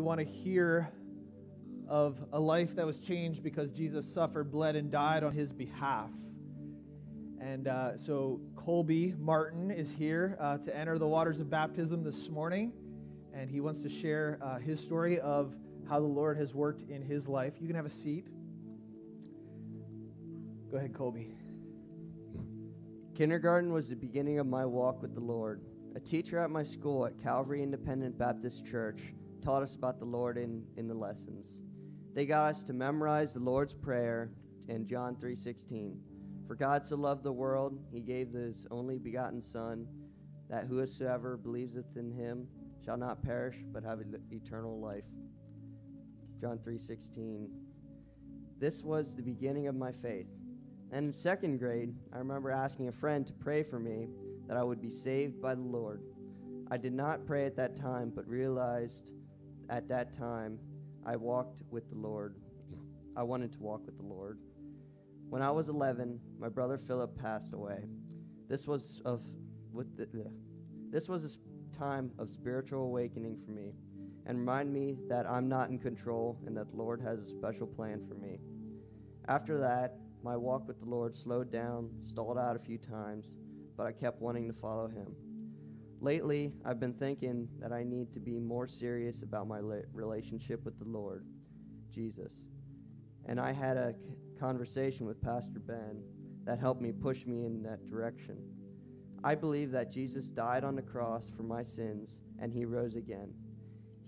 We want to hear of a life that was changed because Jesus suffered, bled, and died on his behalf. And uh, so Colby Martin is here uh, to enter the waters of baptism this morning. And he wants to share uh, his story of how the Lord has worked in his life. You can have a seat. Go ahead, Colby. Kindergarten was the beginning of my walk with the Lord. A teacher at my school at Calvary Independent Baptist Church taught us about the Lord in, in the lessons. They got us to memorize the Lord's Prayer in John 3:16. For God so loved the world, he gave his only begotten Son, that whosoever believeth in him shall not perish but have eternal life. John 3:16. This was the beginning of my faith. And in second grade, I remember asking a friend to pray for me that I would be saved by the Lord. I did not pray at that time, but realized at that time I walked with the Lord. I wanted to walk with the Lord. When I was 11, my brother Philip passed away. This was of with the, this was a time of spiritual awakening for me and remind me that I'm not in control and that the Lord has a special plan for me. After that, my walk with the Lord slowed down, stalled out a few times, but I kept wanting to follow him. Lately, I've been thinking that I need to be more serious about my relationship with the Lord, Jesus. And I had a conversation with Pastor Ben that helped me push me in that direction. I believe that Jesus died on the cross for my sins and he rose again.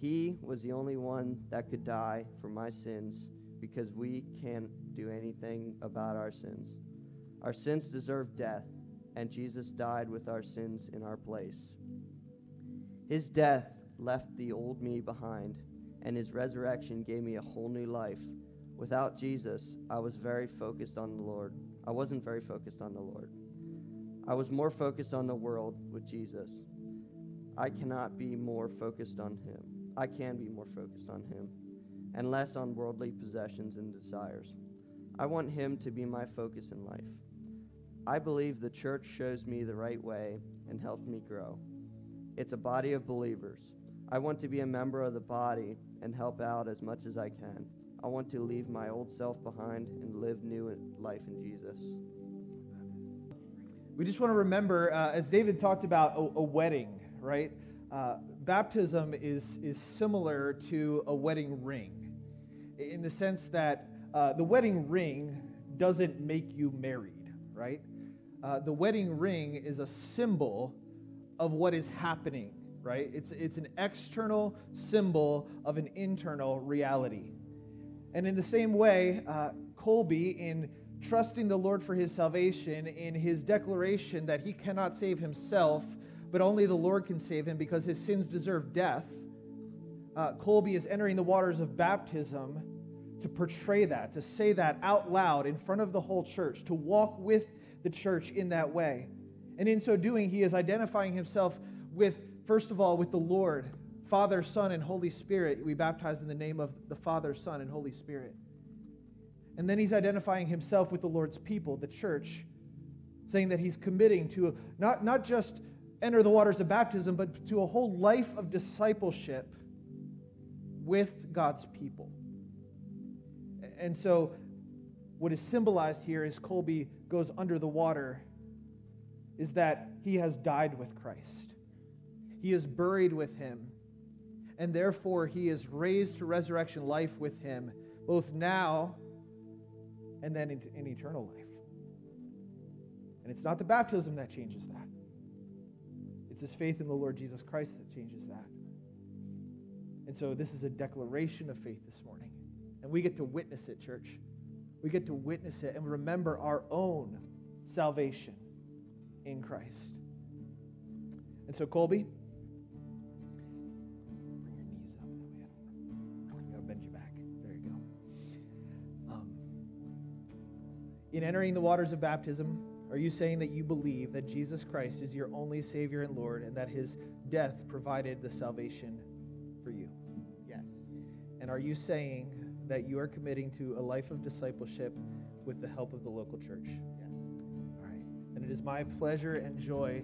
He was the only one that could die for my sins because we can't do anything about our sins. Our sins deserve death, and Jesus died with our sins in our place. His death left the old me behind, and his resurrection gave me a whole new life. Without Jesus, I was very focused on the Lord. I wasn't very focused on the Lord. I was more focused on the world with Jesus. I cannot be more focused on him. I can be more focused on him and less on worldly possessions and desires. I want him to be my focus in life. I believe the church shows me the right way and helps me grow. It's a body of believers. I want to be a member of the body and help out as much as I can. I want to leave my old self behind and live new life in Jesus. We just want to remember, uh, as David talked about, a, a wedding, right? Uh, baptism is, is similar to a wedding ring in the sense that uh, the wedding ring doesn't make you married, right? Uh, the wedding ring is a symbol of what is happening, right? It's, it's an external symbol of an internal reality. And in the same way, uh, Colby, in trusting the Lord for his salvation, in his declaration that he cannot save himself, but only the Lord can save him because his sins deserve death, uh, Colby is entering the waters of baptism to portray that, to say that out loud in front of the whole church, to walk with the church in that way. And in so doing, he is identifying himself with, first of all, with the Lord, Father, Son, and Holy Spirit. We baptize in the name of the Father, Son, and Holy Spirit. And then he's identifying himself with the Lord's people, the church, saying that he's committing to not, not just enter the waters of baptism, but to a whole life of discipleship with God's people. And so, what is symbolized here is Colby goes under the water is that he has died with Christ. He is buried with him. And therefore, he is raised to resurrection life with him, both now and then in, eternal life. And it's not the baptism that changes that, it's his faith in the Lord Jesus Christ that changes that. And so, this is a declaration of faith this morning. And we get to witness it, church. We get to witness it and remember our own salvation in Christ. And so, Colby, bring your knees up. I don't bend you back. There you go. Um, in entering the waters of baptism, are you saying that you believe that Jesus Christ is your only Savior and Lord and that his death provided the salvation for you? Yes. And are you saying that you are committing to a life of discipleship with the help of the local church. Yes. And it is my pleasure and joy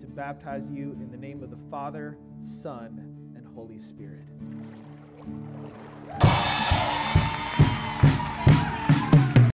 to baptize you in the name of the Father, Son, and Holy Spirit.